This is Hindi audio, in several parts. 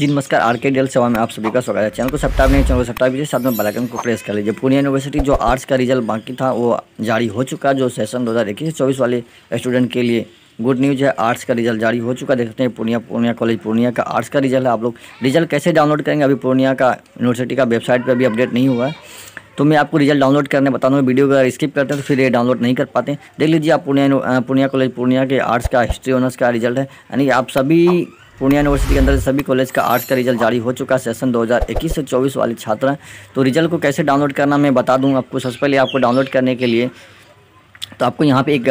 जी नमस्कार आर के डी सेवा में आप सभी का स्वागत है। चैनल को सब्सक्राइब नहीं, चैनल को सब्सक्राइब कीजिए, साथ में बेलाइकन को प्रेस कर लीजिए। पूर्णिया यूनिवर्सिटी जो आर्ट्स का रिज़ल्ट बाकी था, वो जारी हो चुका जो सेशन दो हज़ार इक्कीस चौबीस वाले स्टूडेंट के लिए गुड न्यूज़ है। आर्ट्स का रिज़ल्ट जारी हो चुका देखते हैं पूर्णिया पूर्णिया कॉलेज पूर्णिया का आर्ट्स का रिज़ल्ट है। आप लोग रिज़ल्ट कैसे डाउनलोड करेंगे? अभी पूर्णिया का यूनिवर्सिटी का वेबसाइट पर अभी अपडेट नहीं हुआ है। तो मैं आपको रिज़ल्ट डाउनलोड करने बता दूँ वीडियो अगर स्किप करते हैं तो फिर ये डाउनलोड नहीं कर पाते। देख लीजिए आप पूर्णिया पूर्णिया कॉलेज पूर्णिया के आर्ट्स का, हिस्ट्री ऑनर्स का रिज़ल्ट है। यानी आप सभी पूर्णिया यूनिवर्सिटी के अंदर सभी कॉलेज का आर्ट्स का रिज़ल्ट जारी हो चुका है। सेशन 2021 से 24 वाले छात्र। तो रिज़ल्ट को कैसे डाउनलोड करना मैं बता दूँ आपको। सबसे पहले आपको डाउनलोड करने के लिए तो आपको यहाँ पे एक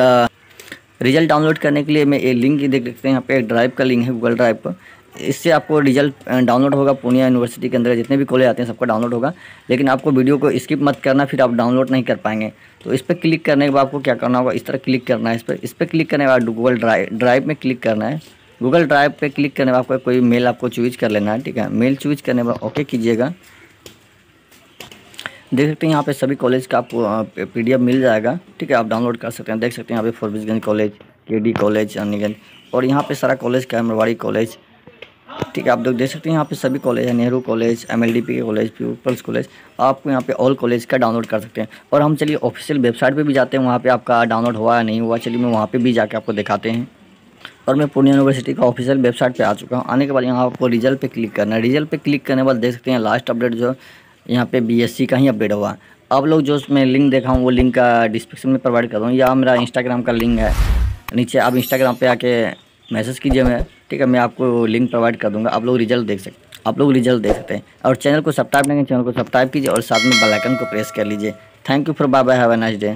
रिज़ल्ट डाउनलोड करने के लिए मैं ये लिंक देख सकते हैं। यहाँ पे एक ड्राइव का लिंक है गूगल ड्राइव पर इससे आपको रिज़ल्ट डाउनलोड होगा पूर्णिया यूनिवर्सिटी के अंदर। जितने भी कॉलेज आते हैं, सबका डाउनलोड होगा। लेकिन आपको वीडियो को स्किप मत करना, फिर आप डाउनलोड नहीं कर पाएँगे। तो इस पर क्लिक करने के बाद आपको क्या करना होगा? इस तरह क्लिक करना है इस पर इस पर क्लिक करने के बाद गूगल ड्राइव ड्राइव में क्लिक करना है। गूगल ड्राइव पे क्लिक करने में आपको कोई मेल आपको चूज़ कर लेना है, ठीक है? मेल चूज़ करने पर ओके कीजिएगा। देख सकते हैं यहाँ पे सभी कॉलेज का आपको पीडीएफ मिल जाएगा, ठीक है? आप डाउनलोड कर सकते हैं, देख सकते हैं यहाँ पे फोरबिसगंज कॉलेज के डी कॉलेज अनिगंज और यहाँ पे सारा कॉलेज का है कॉलेज, ठीक है? आप लोग देख सकते हैं यहाँ पे सभी कॉलेज है, Nehru college M L D K college, people's college आपको यहाँ पे ऑल कॉलेज का डाउनलोड कर सकते हैं। और हम चलिए ऑफिशियल वेबसाइट पे भी जाते हैं, वहाँ पे आपका डाउनलोड हुआ या नहीं हुआ, चलिए मैं वहाँ पे भी जाके आपको दिखाते हैं। और मैं पूर्णिया यूनिवर्सिटी का ऑफिशियल वेबसाइट पे आ चुका हूँ। आने के बाद यहाँ आपको रिज़ल्ट पे क्लिक करना है। रिज़ल्ट पे क्लिक करने के बाद देख सकते हैं लास्ट अपडेट जो यहाँ पे बीएससी का ही अपडेट हुआ। आप लोग जो मैं लिंक देखा हूँ, वो लिंक का डिस्क्रिप्शन में प्रोवाइड कर दूँ। या मेरा इंस्टाग्राम का लिंक है, नीचे आप इंस्टाग्राम पर आके मैसेज कीजिए मैं ठीक है, मैं आपको लिंक प्रोवाइड कर दूँगा। आप लोग रिज़ल्ट देख सकते आप लोग रिज़ल्ट देख सकते हैं। और चैनल को सब्सक्राइब नहीं चैनल को सब्सक्राइब कीजिए और साथ में बेलाइकन को प्रेस कर लीजिए। Thank you for bye bye have a nice day